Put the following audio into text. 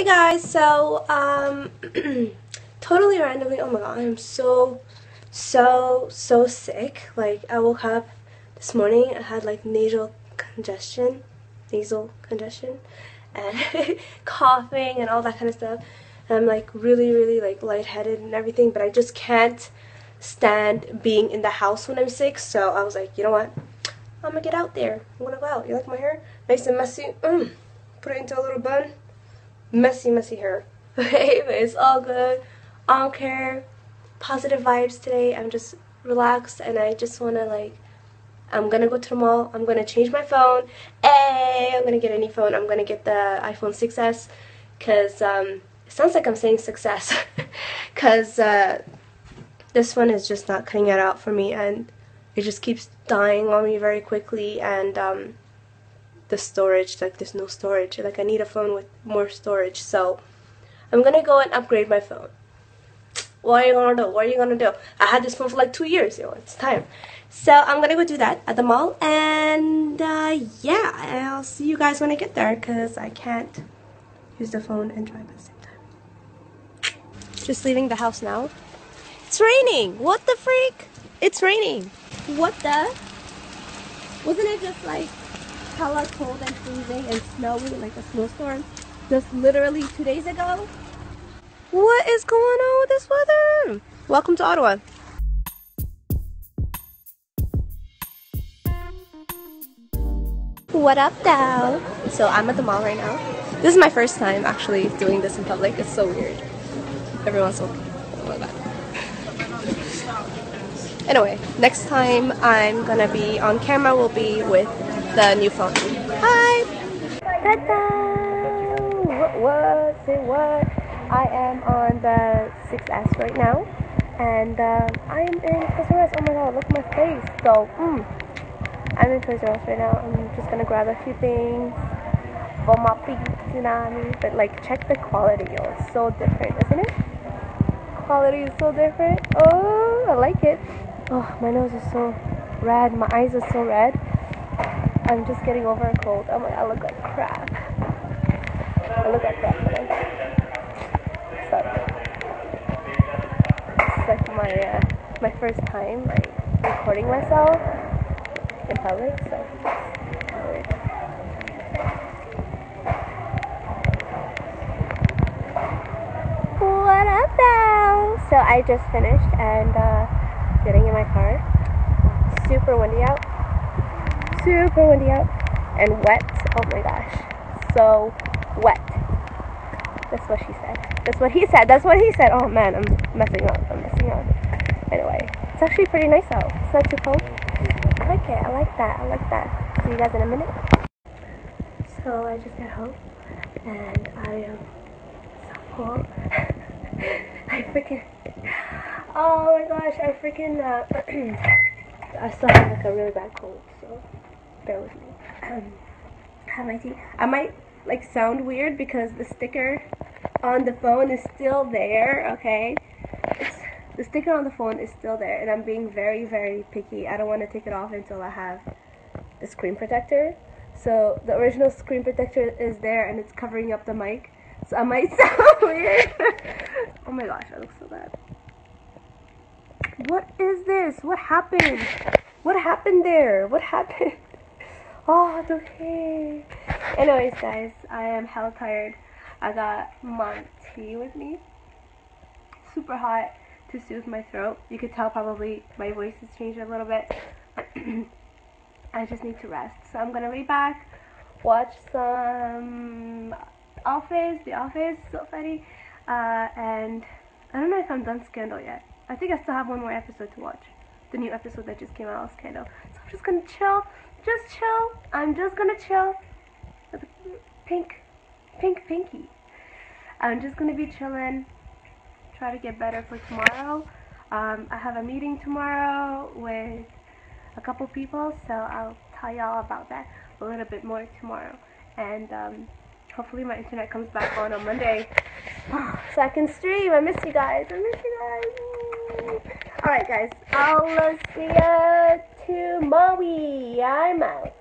Hey guys, so um totally randomly, oh my god, I'm so so so sick. Like I woke up this morning, I had like nasal congestion, nasal congestion and coughing and all that kind of stuff. And I'm like really really like lightheaded and everything, but I just can't stand being in the house when I'm sick. So I was like, you know what? I'm gonna get out there. I'm gonna go out. You like my hair? Nice and messy. Mm. Put it into a little bun messy, messy hair. Okay, but it's all good. I don't care. Positive vibes today. I'm just relaxed and I just want to like, I'm going to go to the mall. I'm going to change my phone. Hey, I'm going to get a new phone. I'm going to get the iPhone 6S because um, it sounds like I'm saying success because uh, this one is just not cutting it out for me and it just keeps dying on me very quickly and um, the storage like there's no storage. Like I need a phone with more storage. So I'm gonna go and upgrade my phone. What are you gonna do? What are you gonna do? I had this phone for like two years you know it's time. So I'm gonna go do that at the mall and uh, yeah I'll see you guys when I get there because I can't use the phone and drive at the same time. Just leaving the house now? It's raining! What the freak? It's raining! What the? Wasn't it just like hella cold and freezing and snowy like a snowstorm just literally two days ago. What is going on with this weather? Welcome to Ottawa. What up, though? So I'm at the mall right now. This is my first time actually doing this in public. It's so weird. Everyone's so oh my god. Anyway, next time I'm gonna be on camera will be with the new phone. Hi! Ta-da! What, say what? I am on the 6S right now. And uh, I'm in Toys R Us. Oh my god, look at my face. So, mm, I'm in Toys R Us right now. I'm just gonna grab a few things for my feet, you know what I mean? But like, check the quality, yo. It's so different, isn't it? Quality is so different. Oh, I like it. Oh, my nose is so red. My eyes are so red. I'm just getting over a cold. Oh my, I look like crap. I look like crap today. Sorry. It's like my uh, my first time like recording myself in public, so. What up, though? So I just finished and uh, getting in my car. Super windy out super windy out and wet. Oh my gosh. So wet. That's what she said. That's what he said. That's what he said. Oh man, I'm messing up. I'm messing up. Anyway, it's actually pretty nice out. It's not too cold. I like it. I like that. I like that. See you guys in a minute. So I just got home and I am so cold. I freaking. Oh my gosh, I freaking. Uh, I still have like a really bad cold, so bear with me. Um, have my tea. I might like sound weird because the sticker on the phone is still there. Okay, it's, the sticker on the phone is still there, and I'm being very, very picky. I don't want to take it off until I have the screen protector. So the original screen protector is there, and it's covering up the mic. So I might sound weird. oh my gosh, I look so bad. What is this? What happened? What happened there? What happened? Oh, it's okay. Anyways, guys, I am hell tired. I got my tea with me. Super hot to soothe my throat. You could tell probably my voice has changed a little bit. I just need to rest. So I'm gonna be back, watch some Office, The Office, so funny, uh, and I don't know if I'm done Scandal yet. I think I still have one more episode to watch. The new episode that just came out of Scandal. So I'm just gonna chill just chill. I'm just gonna chill. Pink, pink, pinky. I'm just gonna be chilling. Try to get better for tomorrow. Um, I have a meeting tomorrow with a couple people, so I'll tell y'all about that a little bit more tomorrow. And um, hopefully my internet comes back on on Monday, so I can stream. I miss you guys. I miss you guys. All right, guys. I'll see ya to Maui. I'm out.